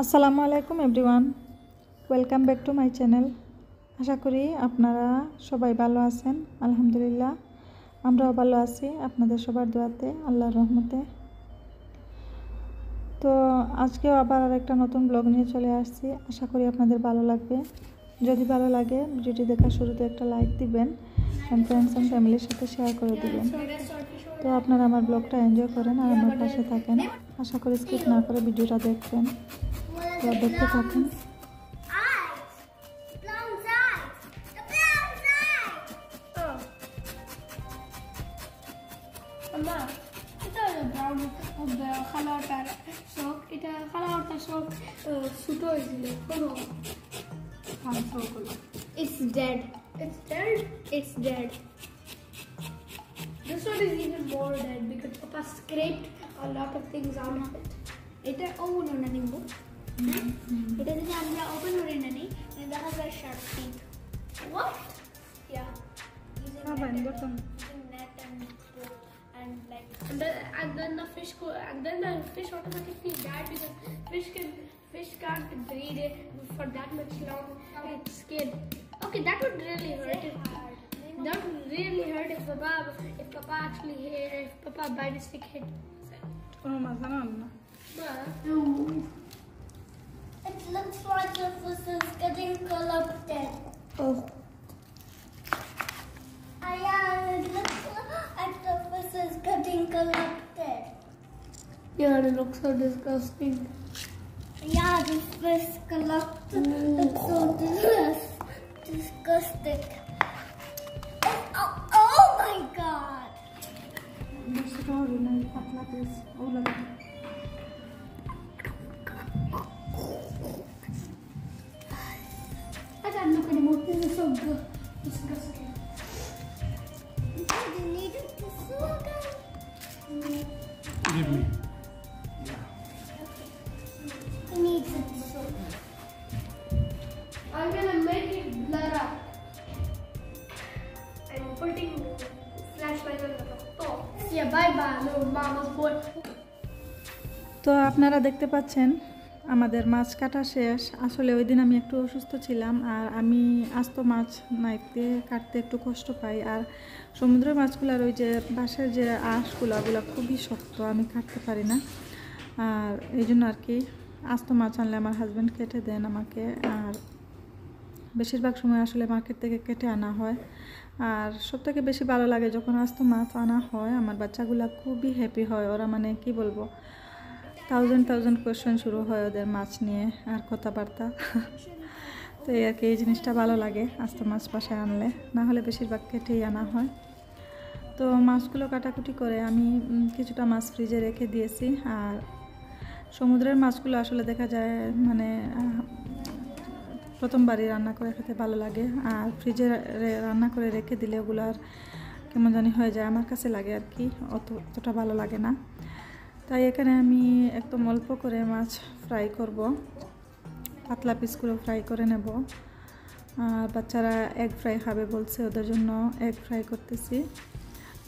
আসসালামু আলাইকুম, everyone. Welcome back to my channel. আশা করি আপনারা সবাই ভালো আছেন, আলহামদুলিল্লাহ। আমরাও ভালো আছি, আপনাদের সবার দোয়াতে, আল্লাহর রহমতে। তো আজকেও আবার আর একটা নতুন ব্লগ নিয়ে চলে আসছি। আশা করি আপনাদের ভালো লাগবে। যদি ভালো লাগে, ভিডিওটি দেখার শুরুতে একটা লাইক দিবেন অ্যান্ড ফ্রেন্ডস অ্যান্ড ফ্যামিলির সাথে শেয়ার করে দিবেন। তো আপনারা আমার ব্লগটা এনজয় করেন আর আমার পাশে থাকেন। আশা করি স্কিপ না করে ভিডিওটা দেখবেন। তো দেখতে থাকুন খালাটার শখ এটা খালাটার শখ ছোট হয়েছিল কোনো It's dead. It's dead? It's dead. This one is even more dead because Papa scraped a lot of things out of it. এটা ওপেন করে নিব এটা যদি আমরা ওপেন করে না নিই দেখা যায় sharp teeth What? Yeah. Using Ah, net fine, and- good one. using net and rope and like and then, and then the fish go and then the fish automatically die because fish can fish can't breathe it for that much long its skin. Okay, that would really hurt if that would really hurt if Papa if Papa actually hit if Papa by mistake hit. কোনো মাছ জানান না It looks like the fish is getting corrupted. Oh. Ah, yeah, it looks like the fish is getting corrupted. Yeah, it looks so disgusting. Yeah, the fish corrupted. It's so dis- disgusting. Oh, oh, oh my god! look anymore. This is so good. Disgusting. Do you need it to sew again? Give me. He needs it to sew. I'm gonna make it blur up. I'm putting flashlight on the top. Yeah, bye bye, little mama's boy. তো আপনারা দেখতে পাচ্ছেন আমাদের মাছ কাটা শেষ। আসলে ওই দিন আমি একটু অসুস্থ ছিলাম আর আমি আস্ত মাছ নাইতে কাটতে একটু কষ্ট পাই। আর সমুদ্রের মাছগুলোর ওই যে বাঁশের যে আঁশগুলো, ওগুলো খুবই শক্ত, আমি কাটতে পারি না। আর এই জন্য আর কি আস্ত মাছ আনলে আমার হাজব্যান্ড কেটে দেন আমাকে। আর বেশিরভাগ সময় আসলে মার্কেট থেকে কেটে আনা হয়। আর সব থেকে বেশি ভালো লাগে যখন আস্ত মাছ আনা হয়, আমার বাচ্চাগুলো খুবই হ্যাপি হয়। ওরা মানে কি বলব থাউজেন্ড থাউজেন্ড কোয়েশ্চেন শুরু হয় ওদের মাছ নিয়ে আর কথাবার্তা। তো এই আর কি, এই জিনিসটা ভালো লাগে আস্তে মাছ বাসায় আনলে। না হলে বেশিরভাগ কেটেই আনা হয়। তো মাছগুলো কাটাকুটি করে আমি কিছুটা মাছ ফ্রিজে রেখে দিয়েছি। আর সমুদ্রের মাছগুলো আসলে দেখা যায় মানে প্রথমবারই রান্না করে খেতে ভালো লাগে। আর ফ্রিজে রান্না করে রেখে দিলে ওগুলো আর কেমন জানি হয়ে যায়। আমার কাছে লাগে আর কি, অত, অতটা ভালো লাগে না। তাই এখানে আমি একদম অল্প করে মাছ ফ্রাই করব। পাতলা পিসগুলো ফ্রাই করে নেব। আর বাচ্চারা এগ ফ্রাই খাবে বলছে, ওদের জন্য এগ ফ্রাই করতেছি।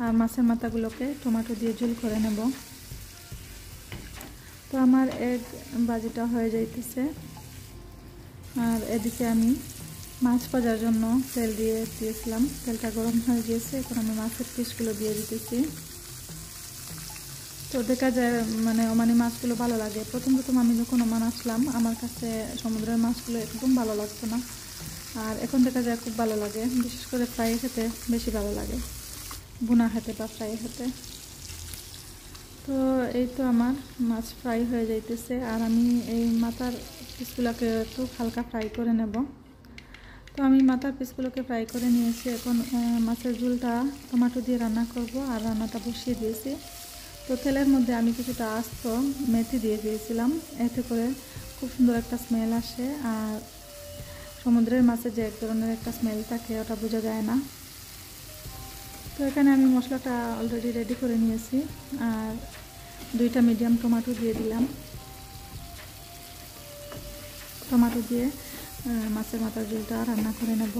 আর মাছের মাথাগুলোকে টমেটো দিয়ে ঝুল করে নেব। তো আমার এগ বাজিটা হয়ে যাইতেছে। আর এদিকে আমি মাছ ভাজার জন্য তেল দিয়ে দিয়েছিলাম। তেলটা গরম হয়ে গিয়েছে, এখন আমি মাছের পিসগুলো দিয়ে দিতেছি। তো দেখা যায় মানে ওমানি মাছগুলো ভালো লাগে। প্রথম প্রথম আমি যখন ওমান আসলাম, আমার কাছে সমুদ্রের মাছগুলো একদম ভালো লাগতো না। আর এখন দেখা যায় খুব ভালো লাগে। বিশেষ করে ফ্রাই খেতে বেশি ভালো লাগে। ভুনা খেতে বা ফ্রাই খেতে। তো এই তো আমার মাছ ফ্রাই হয়ে যাইতেছে। আর আমি এই মাথার পিসগুলোকে একটু হালকা ফ্রাই করে নেব। তো আমি মাথার পিসগুলোকে ফ্রাই করে নিয়েছি। এখন মাছের ঝুলটা টমাটো দিয়ে রান্না করব। আর রান্নাটা বসিয়ে দিয়েছি। তো তেলের মধ্যে আমি কিছুটা আস্ত মেথি দিয়ে দিয়েছিলাম। এতে করে খুব সুন্দর একটা স্মেল আসে। আর সমুদ্রের মাছে যে এক ধরনের একটা স্মেল থাকে, ওটা বোঝা যায় না। তো এখানে আমি মশলাটা অলরেডি রেডি করে নিয়েছি। আর দুইটা মিডিয়াম টমেটো দিয়ে দিলাম। টমেটো দিয়ে মাছের মাথার ঝোলটা রান্না করে নেব।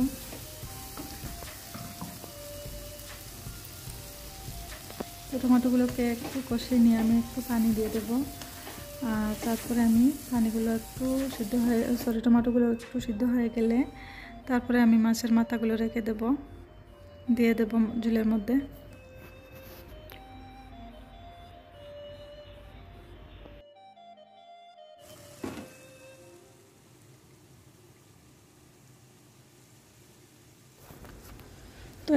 তো টমেটোগুলোকে একটু কষিয়ে নিয়ে আমি একটু পানি দিয়ে দেবো। আর তারপরে আমি পানিগুলো একটু সিদ্ধ হয়ে সরি টমেটোগুলো একটু সিদ্ধ হয়ে গেলে তারপরে আমি মাছের মাথাগুলো রেখে দেব। দিয়ে দেব জুলের মধ্যে।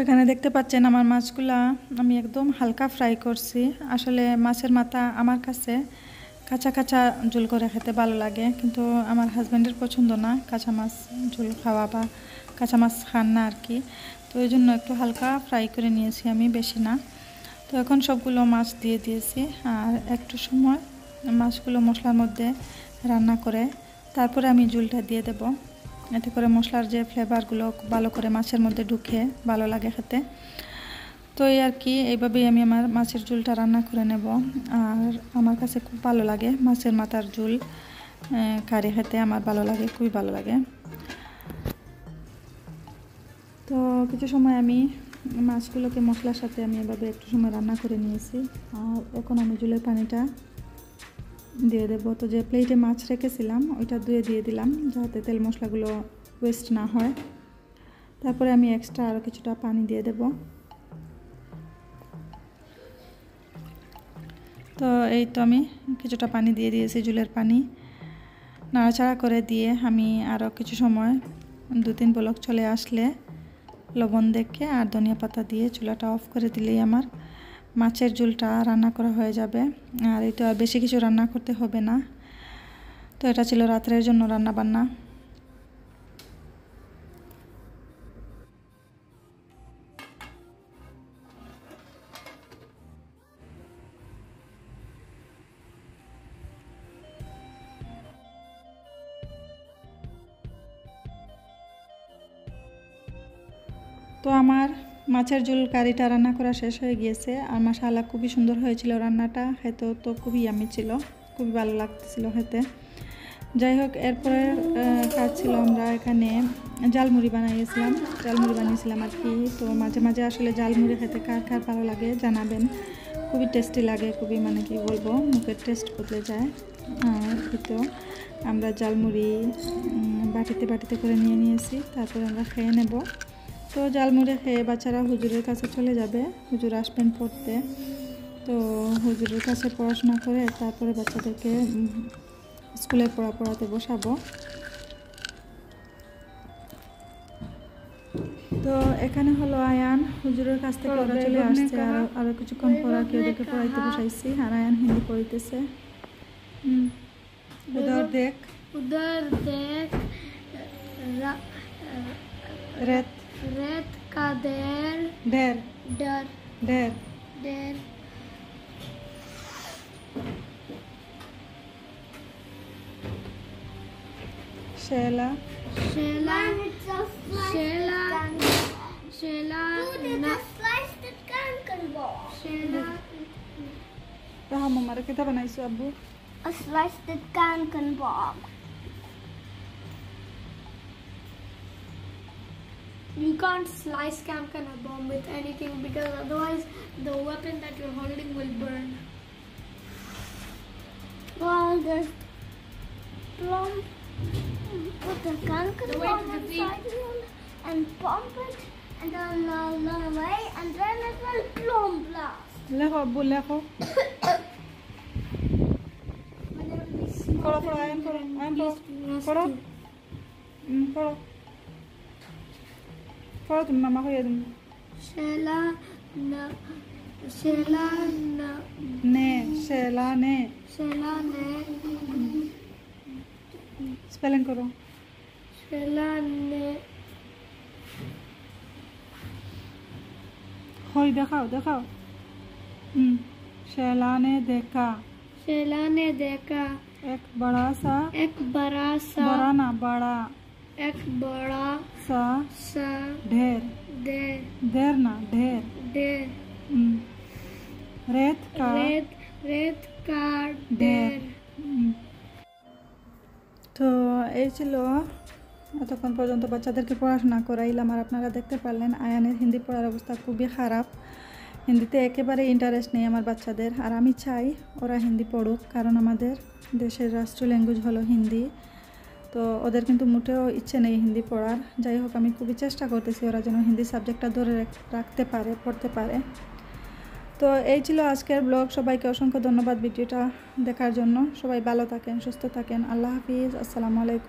এখানে দেখতে পাচ্ছেন আমার মাছগুলা আমি একদম হালকা ফ্রাই করছি। আসলে মাছের মাথা আমার কাছে কাঁচা কাঁচা ঝোল করে খেতে ভালো লাগে, কিন্তু আমার হাজব্যান্ডের পছন্দ না কাঁচা মাছ ঝোল খাওয়া বা কাঁচা মাছ খান না আর কি তো ওই জন্য একটু হালকা ফ্রাই করে নিয়েছি আমি, বেশি না। তো এখন সবগুলো মাছ দিয়ে দিয়েছি, আর একটু সময় মাছগুলো মশলার মধ্যে রান্না করে তারপরে আমি ঝুলটা দিয়ে দেবো। এতে করে মশলার যে ফ্লেভারগুলো ভালো করে মাছের মধ্যে ঢুকে ভালো লাগে খেতে। তো এই আর কি, এইভাবেই আমি আমার মাছের ঝুলটা রান্না করে নেব। আর আমার কাছে খুব ভালো লাগে মাছের মাথার ঝুল কারি খেতে আমার ভালো লাগে, খুবই ভালো লাগে। তো কিছু সময় আমি মাছগুলোকে মশলার সাথে আমি এভাবে একটু সময় রান্না করে নিয়েছি। আর এখন আমি ঝুলের পানিটা দিয়ে দেবো। তো যে প্লেটে মাছ রেখেছিলাম, ওইটা ধুয়ে দিয়ে দিলাম যাতে তেল মশলাগুলো ওয়েস্ট না হয়। তারপরে আমি এক্সট্রা আরও কিছুটা পানি দিয়ে দেব। তো এই তো আমি কিছুটা পানি দিয়ে দিয়েছি জুলের পানি। নাড়াচাড়া করে দিয়ে আমি আরও কিছু সময় দু তিন ব্লক চলে আসলে লবণ দেখে আর ধনিয়া পাতা দিয়ে চুলাটা অফ করে দিলেই আমার মাছের ঝোলটা রান্না করা হয়ে যাবে। আর এই তো আর বেশি কিছু রান্না করতে হবে না। তো এটা ছিল রাত্রের জন্য রান্না বান্না তো আমার মাছের ঝোল কারিটা রান্না করা শেষ হয়ে গিয়েছে আর মশালা খুবই সুন্দর হয়েছিল রান্নাটা খেতেও তো খুবই আমি ছিল, খুবই ভালো লাগতেছিল খেতে। যাই হোক, এরপরে কাজ ছিল আমরা এখানে জালমুড়ি বানিয়েছিলাম জালমুড়ি বানিয়েছিলাম আর কি। তো মাঝে মাঝে আসলে জালমুড়ি খেতে কার কার ভালো লাগে জানাবেন। খুবই টেস্টি লাগে, খুবই মানে কি বলব, মুখের টেস্ট বদলে যায়। তো আমরা জালমুড়ি বাটিতে বাটিতে করে নিয়ে নিয়েছি, তারপরে আমরা খেয়ে নেব। তো জালমুড়ে খেয়ে বাচ্চারা হুজুরের কাছে চলে যাবে। হুজুর আসবেন পড়তে। তো হুজুরের কাছে পড়াশোনা করে তারপরে বাচ্চাদেরকে স্কুলে পড়া পড়াতে বসাবো। তো এখানে হলো আয়ান। হুজুরের কাছ থেকে ওরা চলে আসছে। আর আরও কিছুক্ষণ পড়া কেউ ওদেরকে পড়াইতে বসাইছি। আর আয়ান হিন্দি পড়িতেছে। উদর দেখ। উদর দেখ। डर। डर। डर। डर। शैला। शैला। शैला। शैला शैला। तो हम र कितना त सब अब? A slice that can. you can't slice camcana bomb with anything because otherwise the weapon that you're holding will burn. Well, there's plump put the camcana the bomb inside him and pump it and then uh, run away and then it will plumb blast. Leho, Abu, leho. Koro, koro, I am koro, I am koro, koro, mm, koro. فرض तुम मामा को ये तुम शैला न शैला न ने शैला ने Shaila spelling करो। शैला ने होई दिखाओ शैला ने देखा। शैला ने देखा। एक बड़ा सा एक बड़ा सा बड़ा ना बड़ा। एक बड़ा সা सा ঢের दे ঢের না ঢের दे হুম রেত কা रेत रेत का ढेर। ढेर হুম। তো এই ছিল এতক্ষণ পর্যন্ত বাচ্চাদেরকে পড়াশোনা করাইলাম আর আপনারা দেখতে পারলেন আয়ানের হিন্দি পড়ার অবস্থা খুবই খারাপ হিন্দিতে একেবারে ইন্টারেস্ট নেই আমার বাচ্চাদের আর আমি চাই ওরা হিন্দি পড়ুক কারণ আমাদের দেশের রাষ্ট্রীয় ল্যাঙ্গুয়েজ হলো হিন্দি তো ওদের কিন্তু মোটেও ইচ্ছে নেই হিন্দি পড়ার। যাই হোক, আমি খুবই চেষ্টা করতেছি ওরা যেন হিন্দি সাবজেক্টটা ধরে রাখতে পারে, পড়তে পারে। তো এই ছিল আজকের ব্লগ। সবাইকে অসংখ্য ধন্যবাদ ভিডিওটা দেখার জন্য। সবাই ভালো থাকেন, সুস্থ থাকেন। আল্লাহ হাফিজ। আসসালামু আলাইকুম।